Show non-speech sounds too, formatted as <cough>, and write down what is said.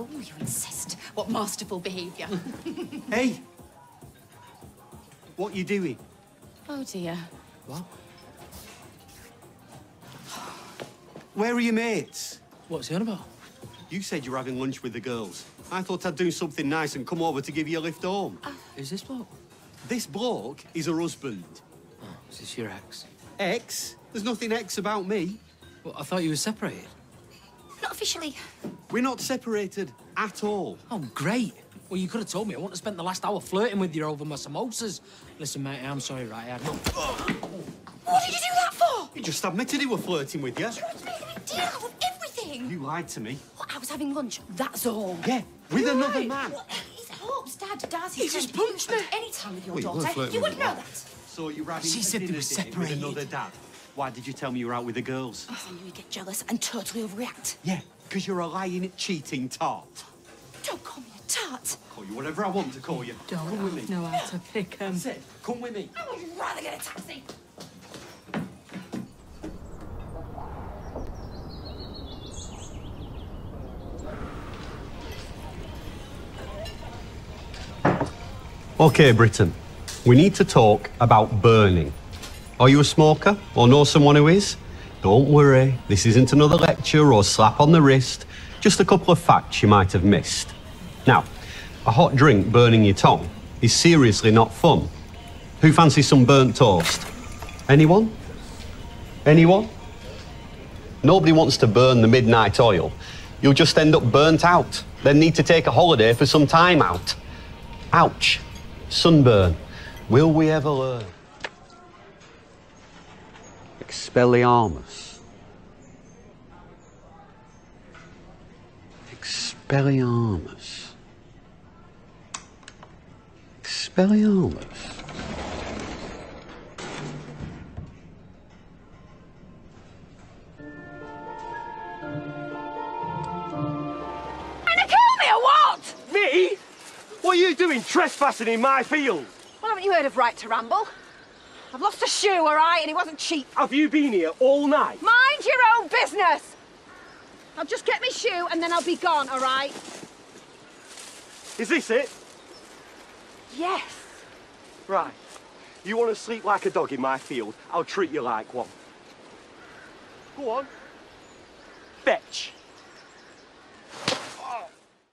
Oh, you insist. What masterful behaviour. <laughs> Hey! What you doing? oh, dear. What? Where are your mates? What's he on about? You said you were having lunch with the girls. I thought I'd do something nice and come over to give you a lift home. Ah. Who's this bloke? This bloke is her husband. Oh, is this your ex? Ex? There's nothing ex about me. Well, I thought you were separated. Not officially. We're not separated at all. Oh, great. Well, you could have told me. I wouldn't have spent the last hour flirting with you over my samosas. Listen, mate, I'm sorry, right? I had no... What did you do that for? You just admitted he were flirting with you. You tried to make a big deal out of everything. You lied to me. What, I was having lunch, that's all. Yeah, with another Right. man. Well, He's Hope's dad, does. He just punched me. Any time with your Well, daughter. flirting You wouldn't know that. So you were having She a said they were date separated. with another dad. Why did you tell me you were out with the girls? Oh, I knew you'd get jealous and totally overreact. Yeah, because you're a lying, cheating tart. Don't call me a tart. Call you whatever I want to call you. Don't Come with me. know how to pick 'em. That's it. Come with me. I would rather get a taxi. Okay, Britain. We need to talk about burning. Are you a smoker or know someone who is? Don't worry, this isn't another lecture or slap on the wrist, just a couple of facts you might have missed. Now, a hot drink burning your tongue is seriously not fun. Who fancies some burnt toast? Anyone? Anyone? Nobody wants to burn the midnight oil. You'll just end up burnt out, then need to take a holiday for some time out. Ouch. Sunburn. Will we ever learn? Expelliarmus. Expelliarmus. Expelliarmus. Gonna kill me or what? Me? What are you doing trespassing in my field? Well, haven't you heard of right to ramble? I've lost a shoe, all right, and it wasn't cheap. Have you been here all night? Mind your own business. I'll just get my shoe and then I'll be gone, all right? Is this it? Yes. Right. You want to sleep like a dog in my field? I'll treat you like one. Go on. Fetch.